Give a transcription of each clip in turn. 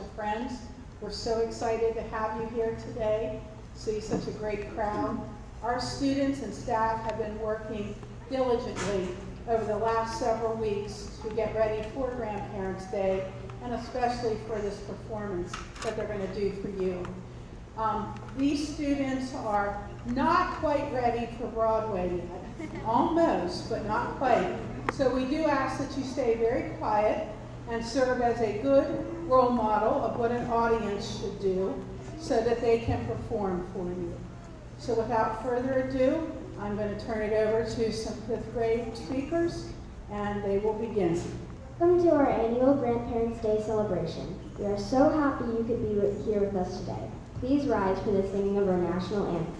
special friends. We're so excited to have you here today, see such a great crowd. Our students and staff have been working diligently over the last several weeks to get ready for Grandparents' Day and especially for this performance that they're going to do for you. Um, these students are not quite ready for Broadway yet. Almost, but not quite. So we do ask that you stay very quiet and serve as a good role model of what an audience should do so that they can perform for you. So without further ado, I'm going to turn it over to some fifth grade speakers and they will begin. Welcome to our annual Grandparents' Day celebration. We are so happy you could be here with us today. Please rise for the singing of our national anthem.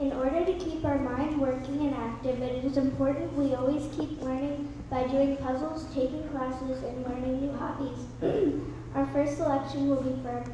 In order to keep our mind working and active, it is important we always keep learning by doing puzzles, taking classes, and learning new hobbies. our first selection will be for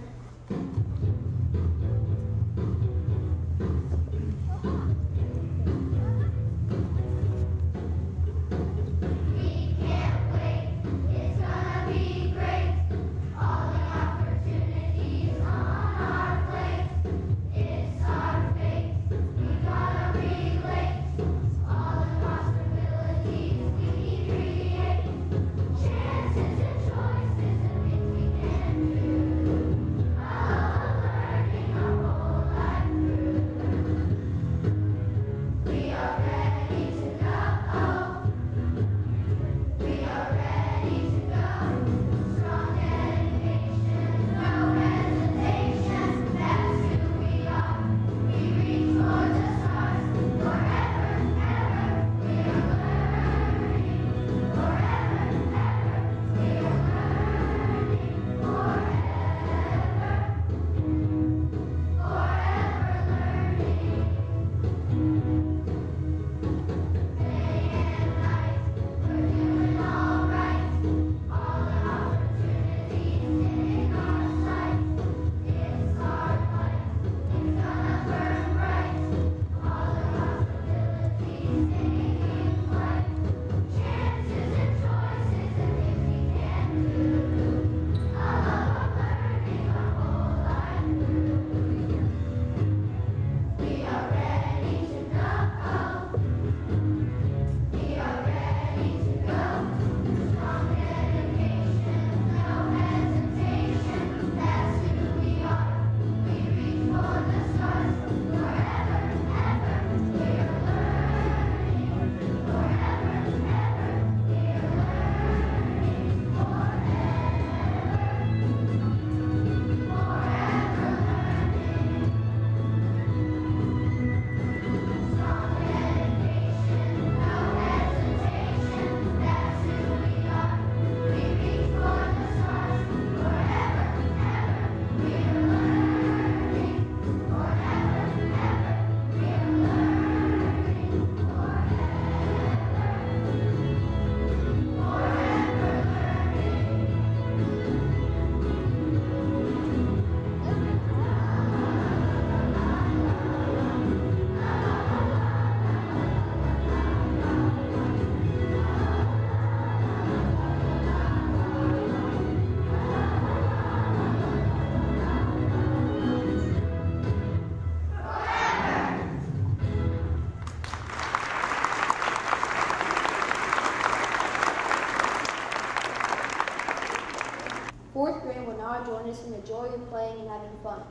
in the joy of playing and having fun.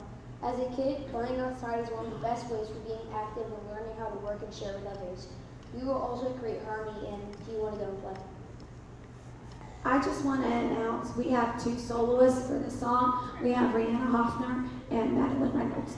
As a kid, playing outside is one of the best ways for being active and learning how to work and share with others. We will also create harmony and do you want to go and play? I just want to announce we have two soloists for the song. We have Rihanna Hoffner and Madeline Reynolds.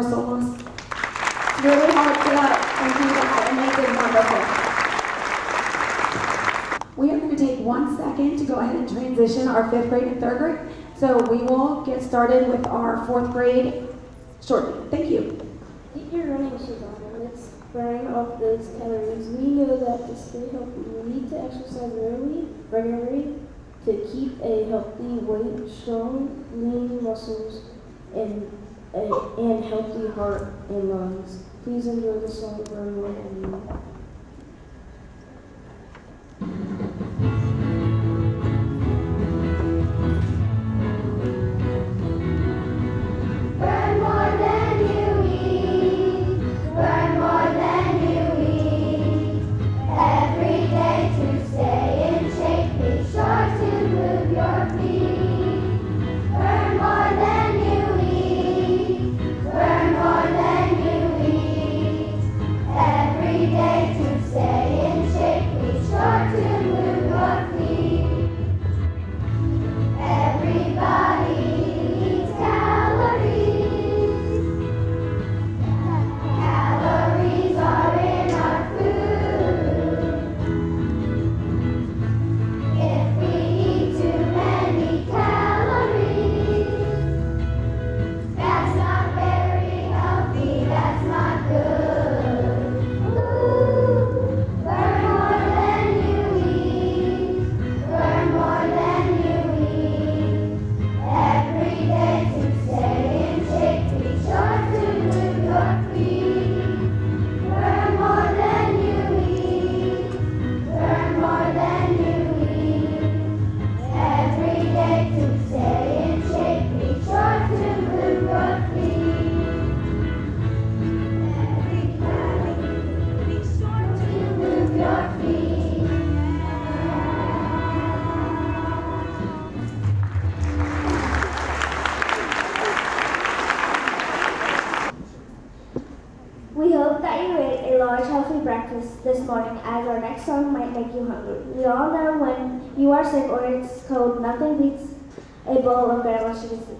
It's really hard and wonderful. We are going to take one second to go ahead and transition our fifth grade and third grade. So we will get started with our fourth grade shortly. Thank you. Get your running shoes on and let's burn off those calories. We know that to stay healthy, we need to exercise regularly, regularly to keep a healthy weight, strong, lean muscles, and and healthy heart and lungs. Please enjoy the song Burn More Than We hope that you ate a large healthy breakfast this morning as our next song might make you hungry. We all know when you are sick or it's cold, nothing beats a bowl of grandma's chicken soup.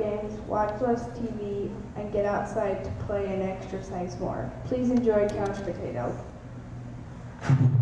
Games, watch less TV, and get outside to play and exercise more. Please enjoy Couch Potato.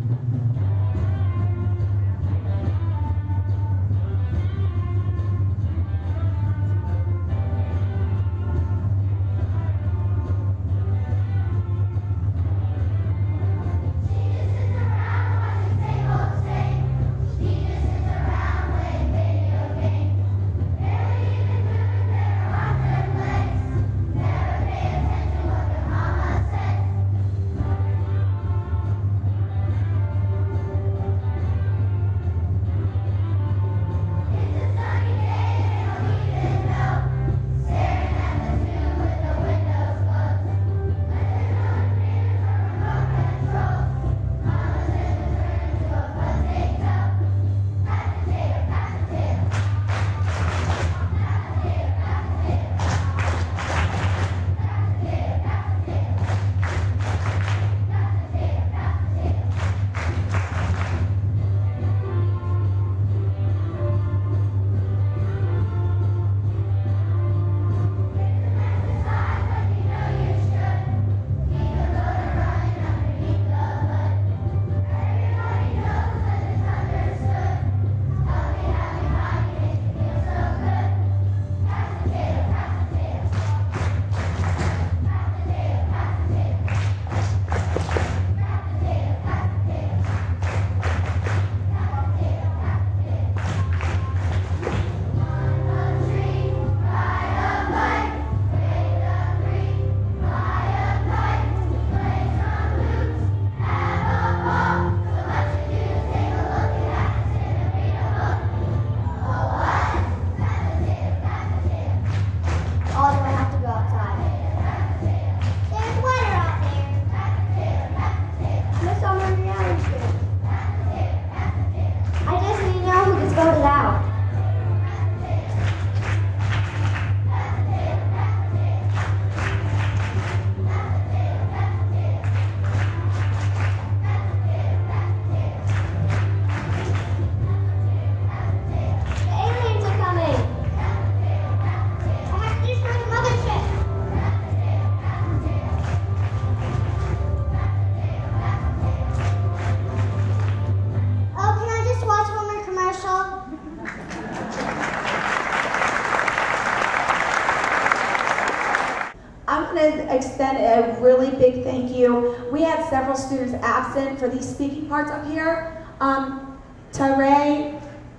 want to extend a really big thank you. We had several students absent for these speaking parts up here. Um, Tyree,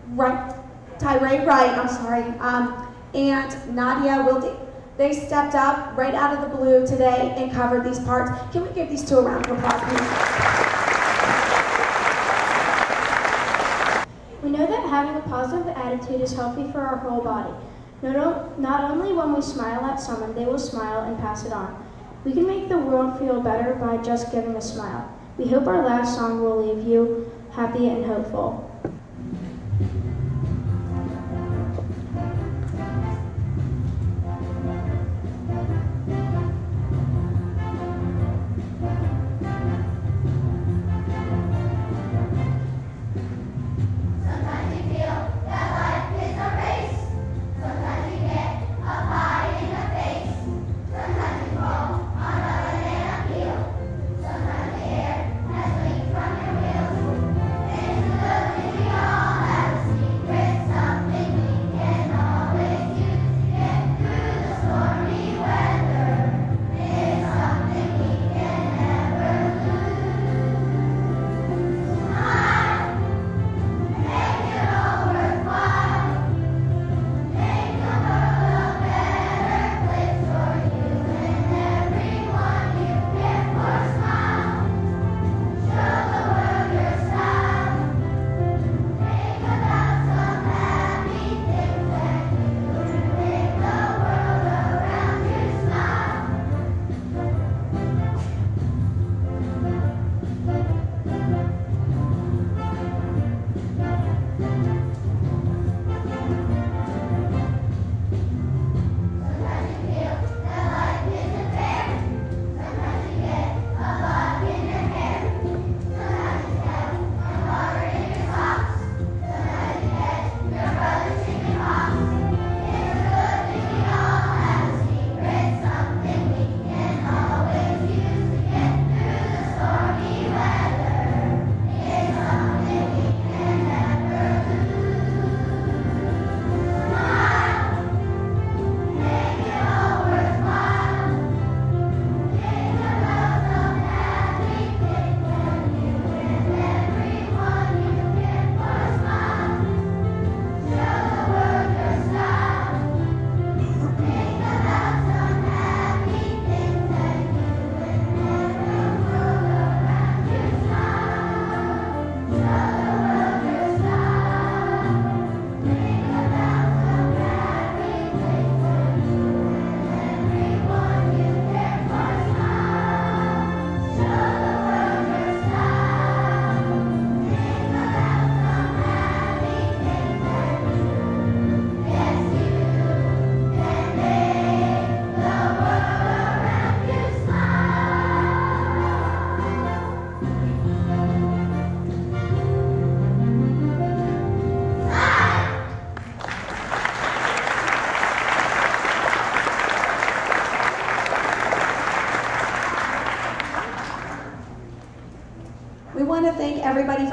right, Tyree Wright, I'm sorry, um, and Nadia Wilde. They stepped up right out of the blue today and covered these parts. Can we give these two a round of applause, please? We know that having a positive attitude is healthy for our whole body. Not, not only when we smile at someone, they will smile and pass it on. We can make the world feel better by just giving a smile. We hope our last song will leave you happy and hopeful.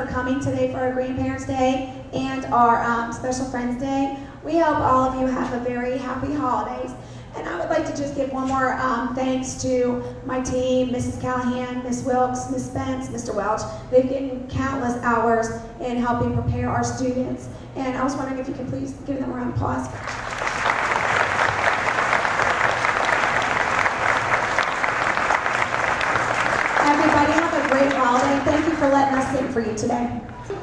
Coming today for our Grandparents' Day and our um, Special Friends Day. We hope all of you have a very happy holidays. And I would like to just give one more um, thanks to my team, Mrs. Callahan, Miss Wilkes, Miss Spence, Mr. Welch. They've given countless hours in helping prepare our students. And I was wondering if you could please give them a round of applause. Everybody have a great holiday. Thank you for letting us sing for you today.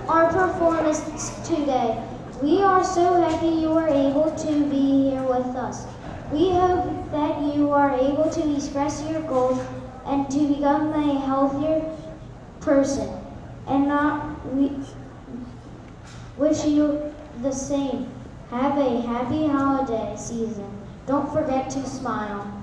Our performance today. We are so happy you are able to be here with us. We hope that you are able to express your goals and to become a healthier person. And not we wish you the same. Have a happy holiday season. Don't forget to smile.